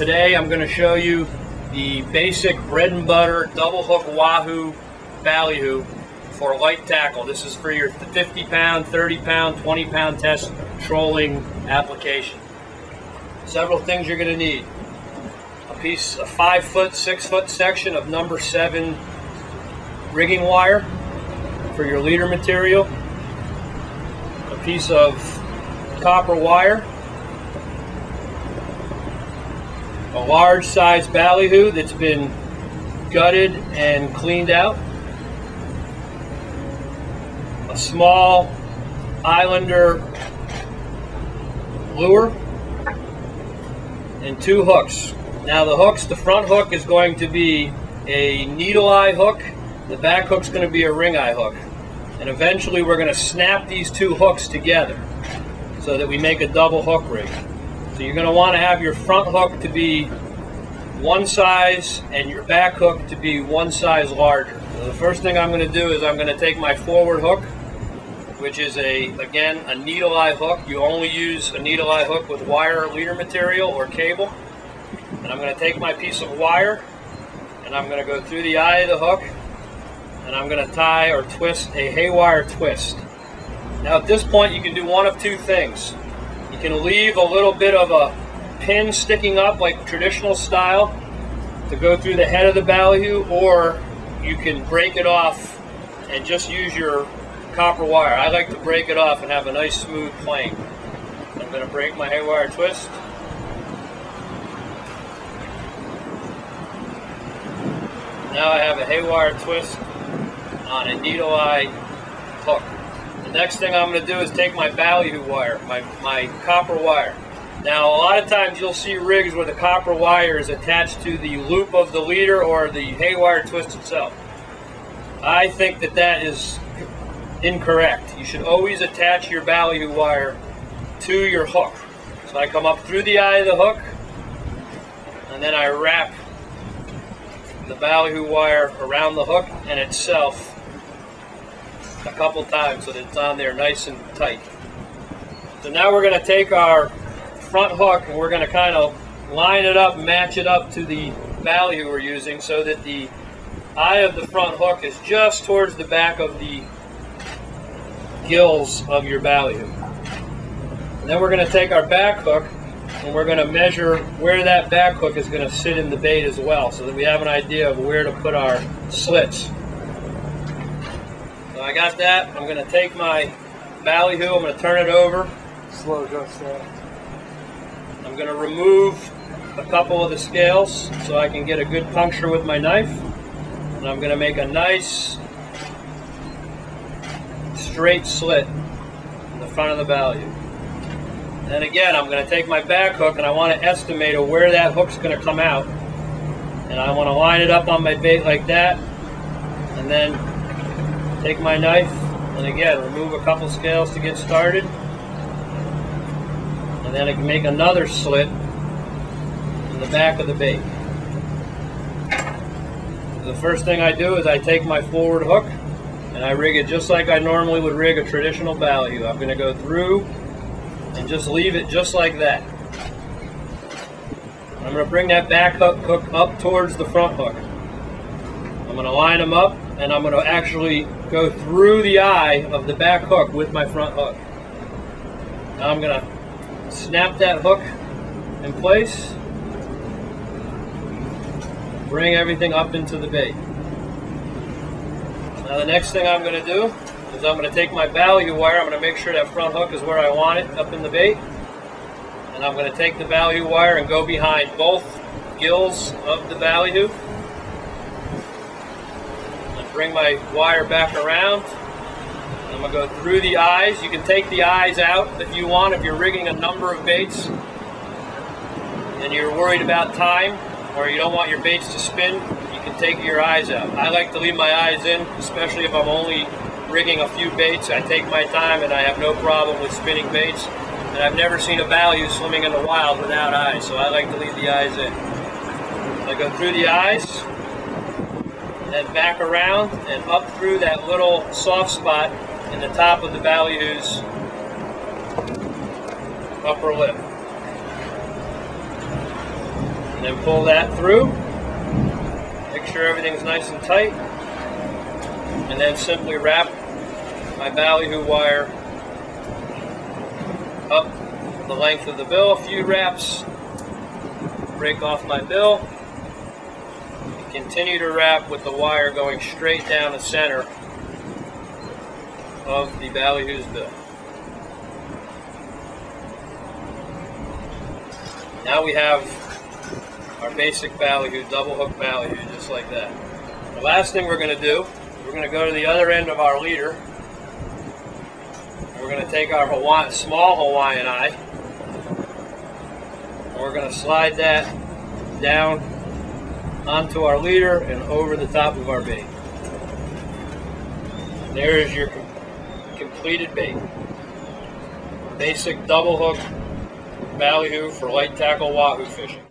Today I'm going to show you the basic bread and butter double hook wahoo ballyhoo for light tackle. This is for your 50 pound, 30 pound, 20 pound test trolling application. Several things you're going to need. A piece, a five foot, six foot section of number seven rigging wire for your leader material. A piece of copper wire a large size ballyhoo that's been gutted and cleaned out, a small islander lure, and two hooks. Now the hooks, the front hook is going to be a needle eye hook, the back hook's going to be a ring eye hook. And eventually we're going to snap these two hooks together so that we make a double hook rig. So you're going to want to have your front hook to be one size and your back hook to be one size larger. So the first thing I'm going to do is I'm going to take my forward hook, which is a, again, a needle eye hook. You only use a needle eye hook with wire leader material or cable. And I'm going to take my piece of wire and I'm going to go through the eye of the hook and I'm going to tie or twist a haywire twist. Now at this point you can do one of two things can leave a little bit of a pin sticking up like traditional style to go through the head of the ballyhoo or you can break it off and just use your copper wire. I like to break it off and have a nice smooth plane. I'm going to break my haywire twist. Now I have a haywire twist on a needle eye hook. Next thing I'm going to do is take my ballyhoo wire, my, my copper wire. Now, a lot of times you'll see rigs where the copper wire is attached to the loop of the leader or the haywire twist itself. I think that that is incorrect. You should always attach your ballyhoo wire to your hook. So I come up through the eye of the hook, and then I wrap the ballyhoo wire around the hook and itself a couple times so that it's on there nice and tight. So now we're going to take our front hook and we're going to kind of line it up, match it up to the ballyhoo we're using so that the eye of the front hook is just towards the back of the gills of your ballyhoo. And then we're going to take our back hook and we're going to measure where that back hook is going to sit in the bait as well so that we have an idea of where to put our slits. So I got that. I'm going to take my ballyhoo, I'm going to turn it over. Slow just that. I'm going to remove a couple of the scales so I can get a good puncture with my knife. And I'm going to make a nice straight slit in the front of the ballyhoo. And again, I'm going to take my back hook and I want to estimate where that hook's going to come out. And I want to line it up on my bait like that. And then Take my knife and again remove a couple scales to get started. And then I can make another slit in the back of the bait. The first thing I do is I take my forward hook and I rig it just like I normally would rig a traditional ballyhoo. I'm going to go through and just leave it just like that. I'm going to bring that back hook up towards the front hook. I'm going to line them up and I'm going to actually go through the eye of the back hook with my front hook. Now I'm going to snap that hook in place, bring everything up into the bait. Now the next thing I'm going to do is I'm going to take my ballyhoo wire, I'm going to make sure that front hook is where I want it up in the bait, and I'm going to take the ballyhoo wire and go behind both gills of the ballyhoo bring my wire back around. I'm to go through the eyes. You can take the eyes out if you want, if you're rigging a number of baits and you're worried about time or you don't want your baits to spin, you can take your eyes out. I like to leave my eyes in, especially if I'm only rigging a few baits. I take my time and I have no problem with spinning baits. And I've never seen a ballyhoo swimming in the wild without eyes, so I like to leave the eyes in. I go through the eyes, and back around and up through that little soft spot in the top of the ballyhoo's upper lip. And then pull that through. Make sure everything's nice and tight. And then simply wrap my ballyhoo wire up the length of the bill, a few wraps, break off my bill, continue to wrap with the wire going straight down the center of the ballyhoo's bill. Now we have our basic ballyhoo, double hook ballyhoo, just like that. The last thing we're going to do, we're going to go to the other end of our leader. We're going to take our small Hawaiian eye. And we're going to slide that down onto our leader and over the top of our bait. There is your com completed bait. Basic double hook ballyhoo for light tackle wahoo fishing.